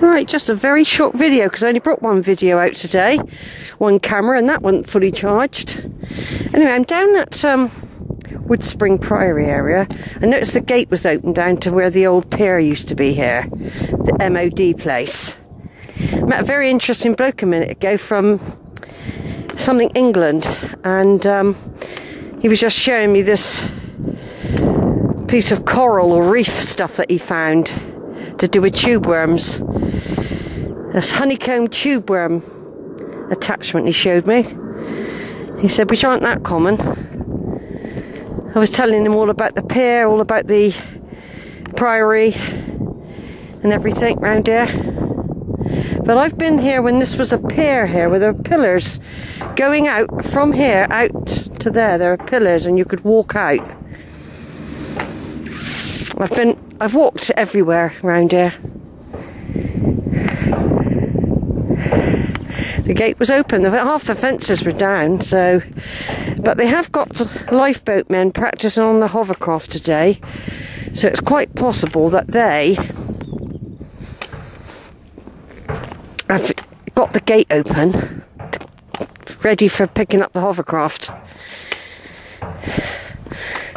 Right, just a very short video because I only brought one video out today, one camera, and that wasn't fully charged. Anyway, I'm down at um, Woodspring Priory area. I noticed the gate was open down to where the old pier used to be here, the MOD place. Met a very interesting bloke a minute ago from something England, and um, he was just showing me this piece of coral or reef stuff that he found to do with tube worms. This honeycomb tube worm attachment he showed me. He said, which aren't that common. I was telling him all about the pier, all about the priory and everything round here. But I've been here when this was a pier here, where there were pillars going out from here out to there. There are pillars, and you could walk out. I've been, I've walked everywhere around here. The gate was open. Half the fences were down, so. But they have got lifeboat men practicing on the hovercraft today, so it's quite possible that they have got the gate open, ready for picking up the hovercraft.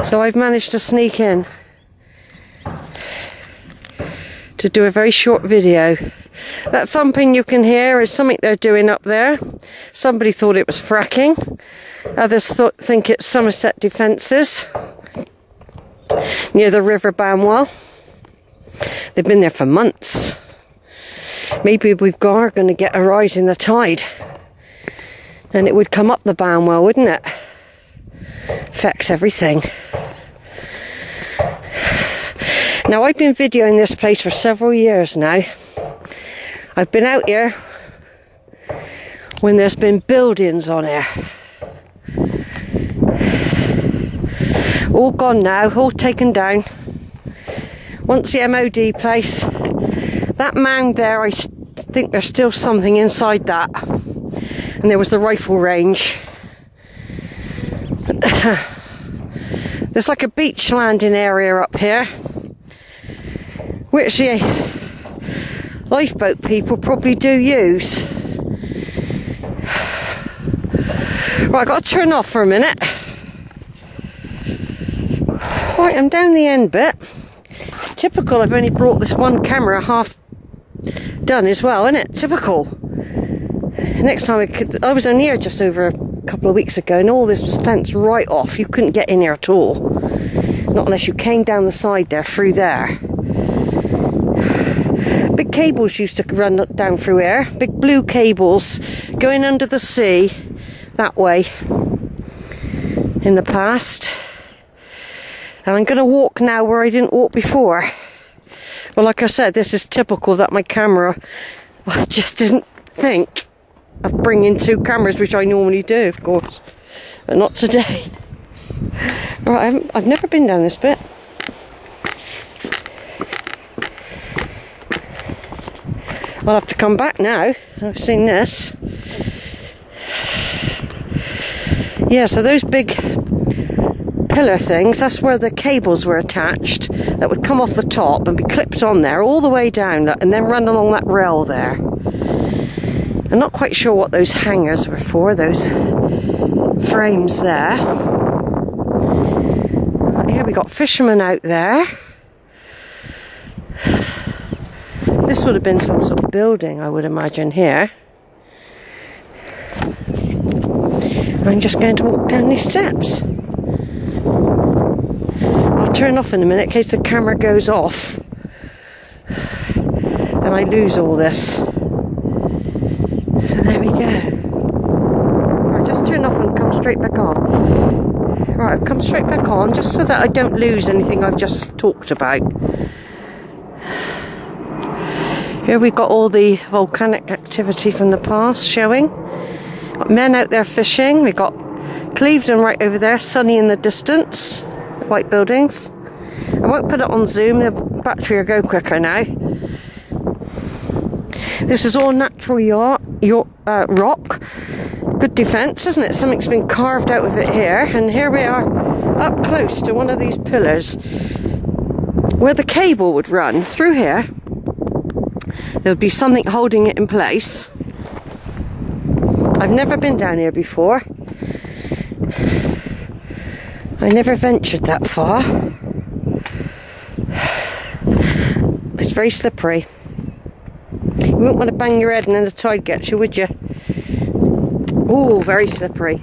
So I've managed to sneak in to do a very short video. That thumping you can hear is something they're doing up there. Somebody thought it was fracking. Others think it's Somerset defences near the River Banwell. They've been there for months. Maybe we've got going to get a rise in the tide, and it would come up the Banwell, wouldn't it? Affects everything. Now I've been videoing this place for several years now. I've been out here when there's been buildings on here. All gone now, all taken down. Once the MOD place, that mound there, I think there's still something inside that. And there was the rifle range. there's like a beach landing area up here, which the lifeboat people probably do use. Right, I've got to turn off for a minute. Right, I'm down the end bit. Typical, I've only brought this one camera half done as well, isn't it? Typical. Next time I could, I was only here just over a couple of weeks ago, and all this was fenced right off. You couldn't get in here at all, not unless you came down the side there through there. Big cables used to run down through here, big blue cables going under the sea that way in the past. And I'm going to walk now where I didn't walk before. Well, like I said, this is typical that my camera, I just didn't think of bringing two cameras, which I normally do, of course, but not today. Right, I've never been down this bit. I'll have to come back now. I've seen this. Yeah, so those big pillar things, that's where the cables were attached that would come off the top and be clipped on there all the way down and then run along that rail there. I'm not quite sure what those hangers were for, those frames there. Here we got fishermen out there. This would have been some sort of building, I would imagine, here. I'm just going to walk down these steps. I'll turn off in a minute in case the camera goes off and I lose all this. So there we go. Right, just turn off and come straight back on. Right, I've come straight back on just so that I don't lose anything I've just talked about. Here we've got all the volcanic activity from the past showing. Got men out there fishing. We've got Clevedon right over there, sunny in the distance. White buildings. I won't put it on zoom, the battery will go quicker now. This is all natural yacht, yacht, uh, rock. Good defence, isn't it? Something's been carved out of it here. And here we are up close to one of these pillars where the cable would run through here there would be something holding it in place. I've never been down here before. I never ventured that far. It's very slippery. You wouldn't want to bang your head and then the tide gets you, would you? Oh, very slippery.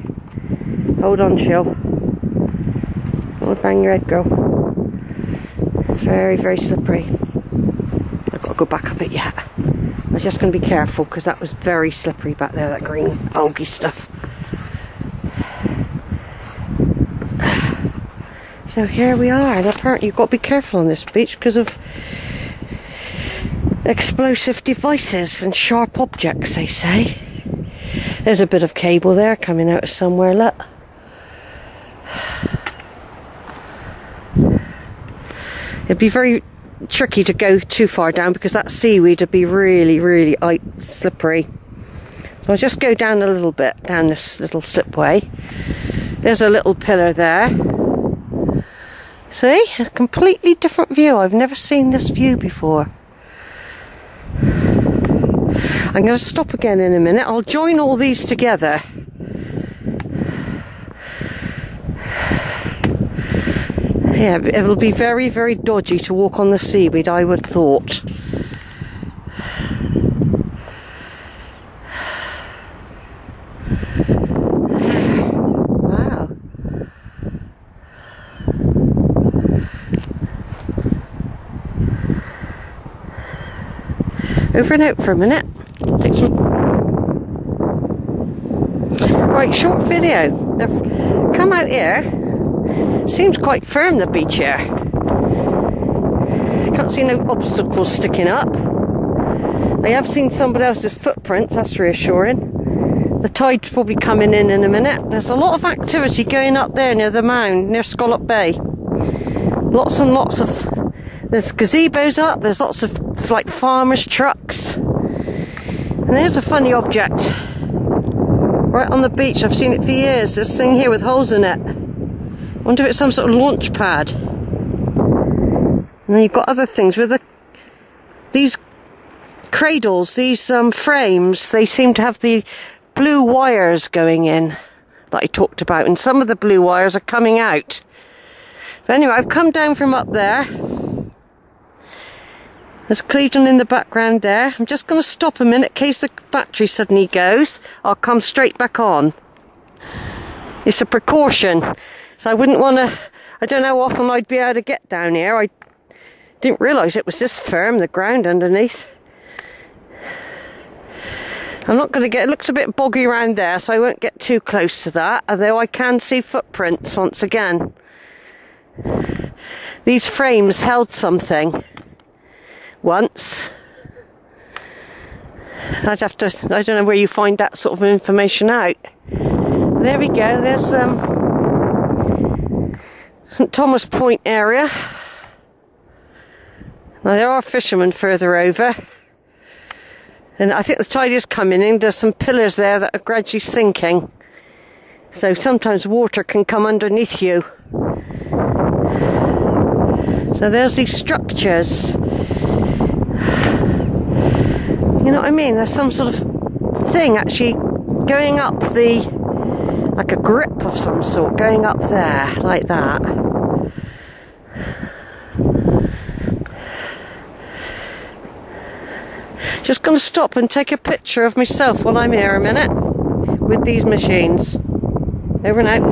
Hold on, Chill. Don't bang your head, girl. Very, very slippery. I've got to go back up it yet. I was just going to be careful because that was very slippery back there, that green algae stuff. So here we are, and apparently you've got to be careful on this beach because of explosive devices and sharp objects, they say. There's a bit of cable there coming out of somewhere, look. It'd be very tricky to go too far down because that seaweed would be really, really slippery. So I'll just go down a little bit down this little slipway. There's a little pillar there. See? A completely different view. I've never seen this view before. I'm going to stop again in a minute. I'll join all these together. Yeah, it will be very, very dodgy to walk on the seaweed, I would have thought. Wow. Over and out for a minute. Take some. Right, short video. They've come out here. Seems quite firm, the beach here. Can't see no obstacles sticking up. I have seen somebody else's footprints, that's reassuring. The tide's probably coming in in a minute. There's a lot of activity going up there near the mound, near Scallop Bay. Lots and lots of. There's gazebos up, there's lots of like farmers' trucks. And there's a funny object right on the beach. I've seen it for years. This thing here with holes in it. Wonder if it's some sort of launch pad. And then you've got other things with the these cradles, these um, frames. They seem to have the blue wires going in that I talked about, and some of the blue wires are coming out. But anyway, I've come down from up there. There's Clevedon in the background there. I'm just going to stop a minute in case the battery suddenly goes. I'll come straight back on. It's a precaution. So I wouldn't want to... I don't know how often I'd be able to get down here. I didn't realise it was this firm, the ground underneath. I'm not going to get... It looks a bit boggy around there, so I won't get too close to that. Although I can see footprints once again. These frames held something once. I'd have to, I don't know where you find that sort of information out. There we go, there's um, St Thomas Point area. Now there are fishermen further over. And I think the tide is coming in. There's some pillars there that are gradually sinking. So sometimes water can come underneath you. So there's these structures you know what I mean? There's some sort of thing actually going up the, like a grip of some sort, going up there, like that. Just going to stop and take a picture of myself while I'm here a minute with these machines. Over and out.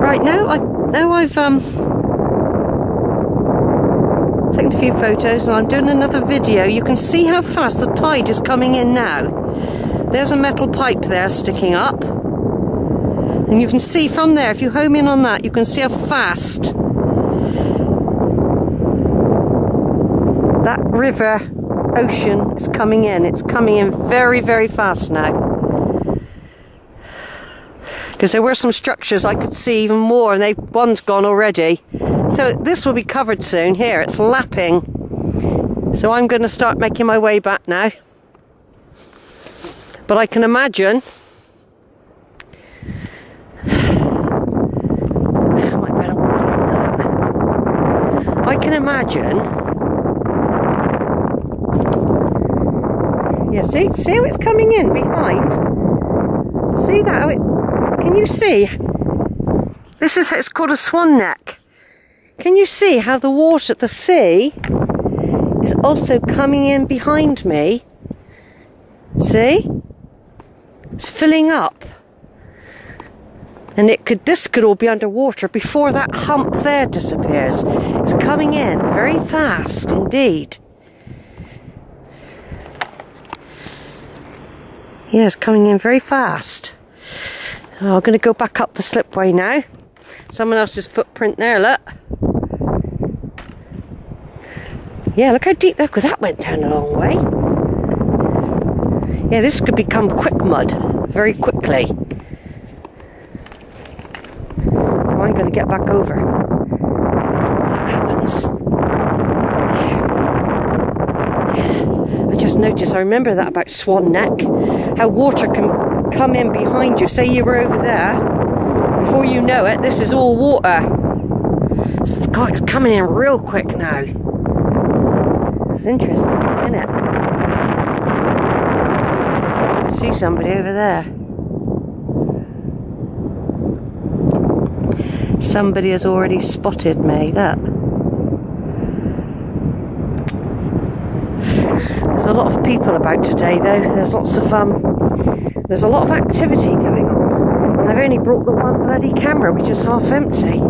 Right now, I now I've um taken a few photos and I'm doing another video. You can see how fast the tide is coming in now. There's a metal pipe there sticking up. And you can see from there, if you home in on that, you can see how fast that river ocean is coming in. It's coming in very, very fast now. Because there were some structures I could see even more, and they one's gone already. So this will be covered soon. Here, it's lapping. So I'm going to start making my way back now. But I can imagine I can imagine. Yeah, see, see how it's coming in behind. See that? How it, can you see? This is it's called a swan neck. Can you see how the water, the sea, is also coming in behind me? See? It's filling up. And it could this could all be underwater before that hump there disappears. It's coming in very fast indeed. Yeah, it's coming in very fast. Oh, I'm going to go back up the slipway now. Someone else's footprint there, look. Yeah, look how deep that, that went down a long way. Yeah, this could become quick mud very quickly. So I'm going to get back over that happens. I just noticed, I remember that about Swan Neck, how water can come in behind you. Say you were over there, before you know it, this is all water. God, it's coming in real quick now. It's interesting, isn't it? See somebody over there. Somebody has already spotted me, look. There's a lot of people about today though. There's lots of um there's a lot of activity going on. And I've only brought the one bloody camera which is half empty.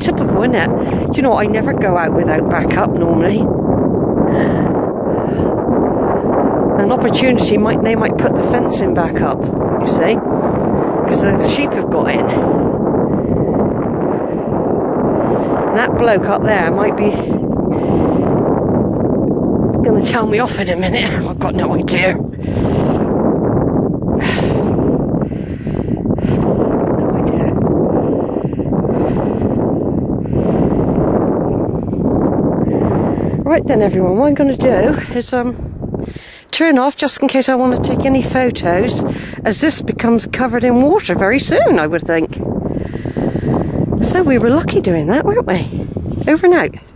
Typical, isn't it? Do you know what? I never go out without backup normally. An opportunity might they might put the fencing back up, you see? Because the sheep have got in. And that bloke up there might be going to tell me off in a minute. I've got no idea. Right then, everyone. What I'm going to do is um turn off just in case I want to take any photos, as this becomes covered in water very soon. I would think. So we were lucky doing that, weren't we? Over and out.